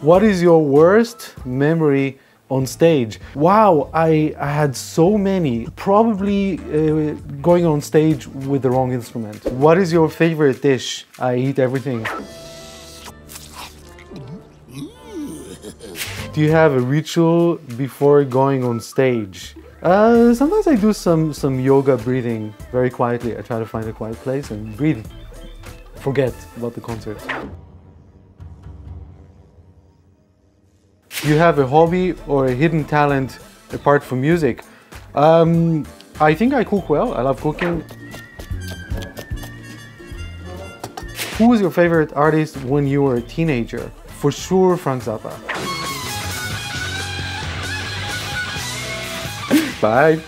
What is your worst memory on stage? Wow, I, I had so many. Probably uh, going on stage with the wrong instrument. What is your favorite dish? I eat everything. Do you have a ritual before going on stage? Uh, sometimes I do some, some yoga breathing very quietly. I try to find a quiet place and breathe. Forget about the concert. You have a hobby or a hidden talent apart from music? Um, I think I cook well. I love cooking. Who was your favorite artist when you were a teenager? For sure, Frank Zappa. Bye.